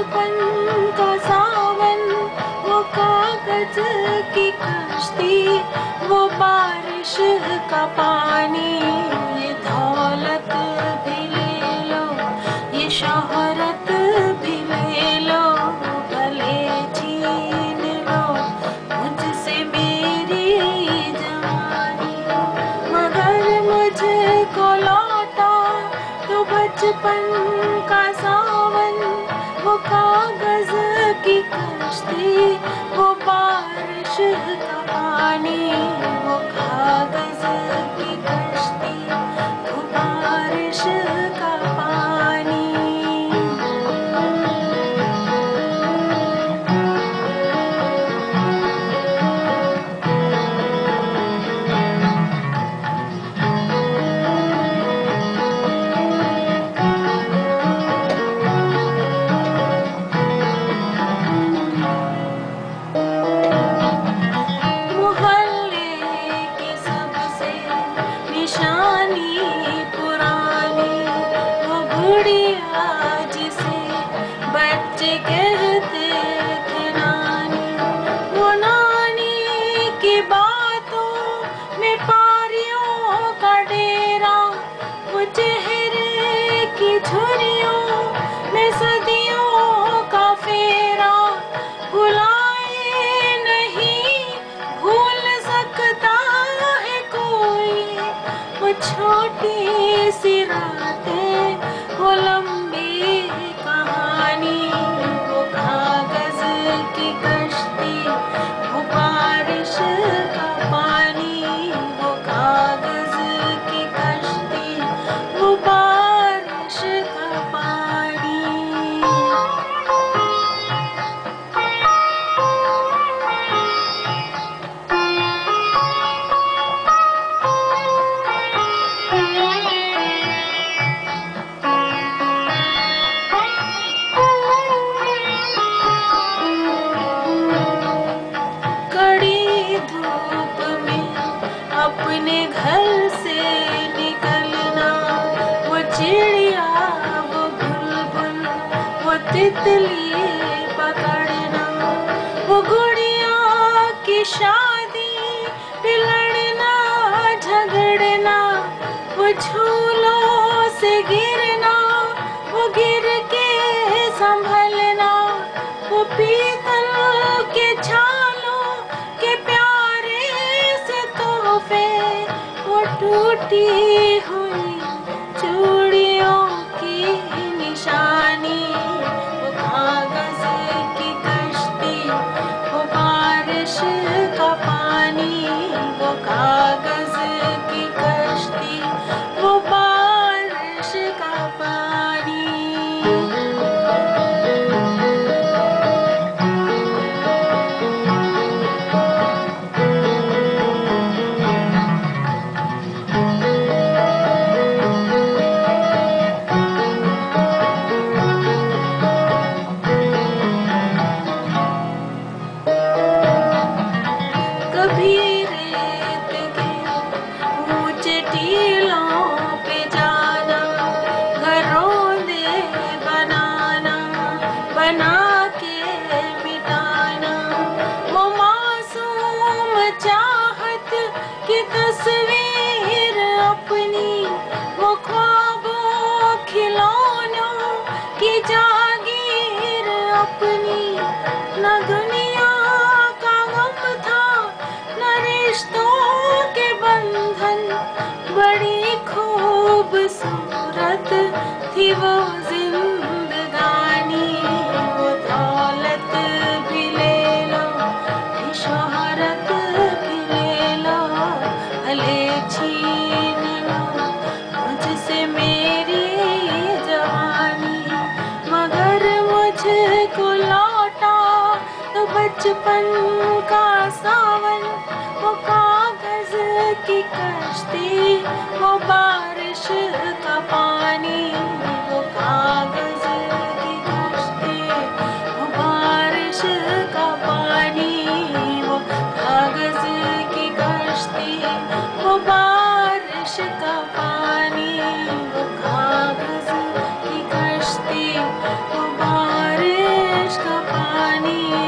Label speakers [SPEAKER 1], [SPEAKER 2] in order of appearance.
[SPEAKER 1] बचपन का सावन, वो कागज़ की कश्ती, वो बारिश का पानी, ये दौलत भी ले लो, ये शोहरत भी ले लो, भले छीन लो, मुझसे मेरी जवानी मगर मुझे को लौटा तो बचपन ष्टिशु पुरानी वो बुढ़िया जिसे बच्चे कहते चिड़िया, वो बुलबुल वो तितली पकड़ना। वो गुड़िया की शादी पे लड़ना झगड़ना। वो झूलों से गिरना, वो गिर के संभलना। वो पीतल के छालों के प्यारे से तोहफे, वो टूटी हुई वो जिंदगानी दौलत भी ले लो शोहरत भी ले लो, भले छीन लो तो बचपन का सावन, वो कागज़ की कश्ती, वो Hari